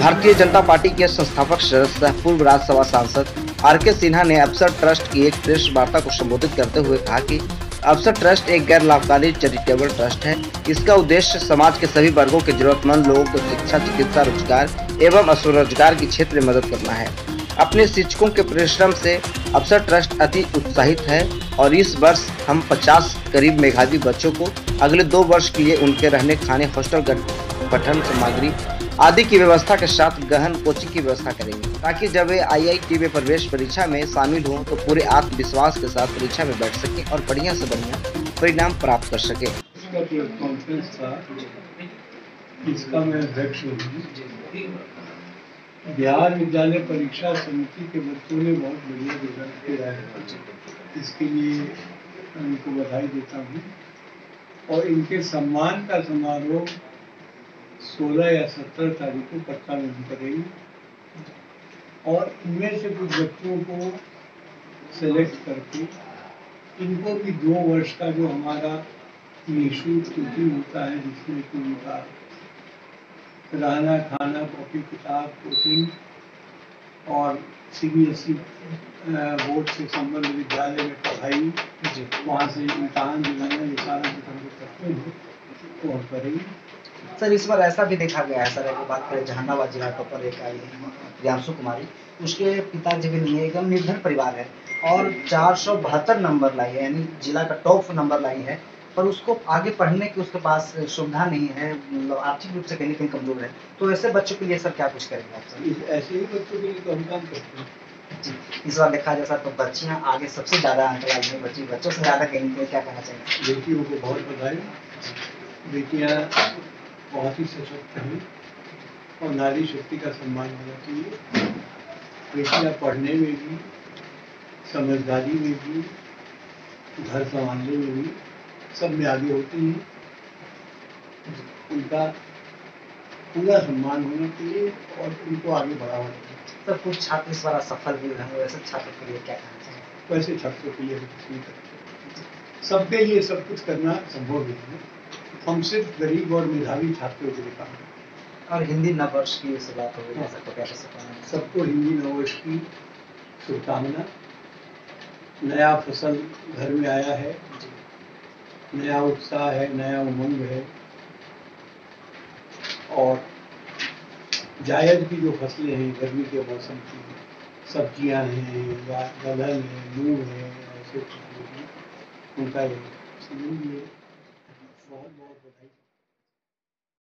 Bharatiya Janata party के संस्थापक सदस्य, पूर्व राज्यसभा सांसद आर के सिन्हा ने अफसर ट्रस्ट की एक प्रेस वार्ता को संबोधित करते हुए कहा कि अफसर ट्रस्ट एक गैर लाभकारी चैरिटेबल ट्रस्ट है। इसका उद्देश्य समाज के सभी वर्गों के जरूरतमंद लोगों को शिक्षा, चिकित्सा, रोज़गार एवं स्वरोजगार के क्षेत्र में मदद करना है। अपने शिक्षकों के परिश्रम से अफसर ट्रस्ट अति उत्साहित है और इस वर्ष हम 50 करीब मेघावी बच्चों को अगले दो वर्ष के लिए उनके रहने, खाने, हॉस्टल पठन सामग्री आदि की व्यवस्था के साथ गहन कोचिंग की व्यवस्था करेंगे। ताकि जब वे आईआईटी में प्रवेश परीक्षा में शामिल हों तो पूरे आत्मविश्वास के साथ परीक्षा में बैठ सके और बढ़िया से बढ़िया परिणाम प्राप्त कर सके। बिहार विद्यालय परीक्षा समिति के बच्चों ने बहुत बढ़िया रिज़ल्ट किया है। इसके लिए उनको बधाई देता हूँ। और इनके सम्मान का समारोह 16 या 17 तारीख को पटना में हम करेंगे। और इनमें से कुछ बच्चों को सेलेक्ट करके इनको भी दो वर्ष का जो हमारा निःशुल्क कोचिंग होता है, जिसमें कि उनका रहना, खाना कॉपी किताब कोचिंग और सीबीएसई बोर्ड से संबंध विद्यालय में पढ़ाई वहाँ से इम्तहान दिलाना ये सारा करते हैं हम करेंगे। सर इस बार ऐसा भी देखा गया है सर अगर बात करें जहानाबाद जिला टॉपर एक आई प्रियांशु कुमारी उसके पिताजी भी नहीं है एकदम निर्धन परिवार है और चार सौ बहत्तर नंबर लाई है यानी जिला का टॉप नंबर लाई है। पर उसको आगे पढ़ने की उसके पास सुविधा नहीं है मतलब आर्थिक रूप से कहीं कहीं कमज़ोर है। तो ऐसे बच्चों के लिए सर क्या कुछ करेंगे आप सर? ऐसे ही बच्चों के लिए तो हम काम करते हैं। जी इस बार देखा जाए सर तो बच्चियाँ आगे सबसे ज़्यादा लाई हैं बच्ची बच्चों से ज़्यादा कहीं कहीं क्या कहना चाहिए? बेटियों को बहुत बधाई। बेटियाँ बहुत ही सशक्त हैं और नारी शक्ति का सम्मान होना चाहिए। बेटियाँ पढ़ने में भी समझदारी में भी घर संभालने में भी सब में आगे होती हैं। उनका पूरा सम्मान होना चाहिए और उनको आगे बढ़ावा देना चाहिए। सर कुछ छात्र इस बार असफल भी हुए हैं वैसे छात्रों के लिए क्या कहना चाहिए? वैसे छात्रों के लिए हम कुछ नहीं करते सबके लिए सब कुछ करना संभव नहीं है। हम सिर्फ़ गरीब और मेधावी छात्रों के लिए काम और हिंदी नववर्ष की हो गई है तो क्या कर सकते हैं सबको हिंदी नववर्ष की शुभकामना। नया फ़सल घर में आया है। नया उत्साह है, नया उमंग है। और जायद की जो फ़सलें हैं, गर्मी के मौसम की, सब्ज़ियाँ हैं, या दलहन है, मूंग है, ऐसे उनका बहुत बहुत बधाई।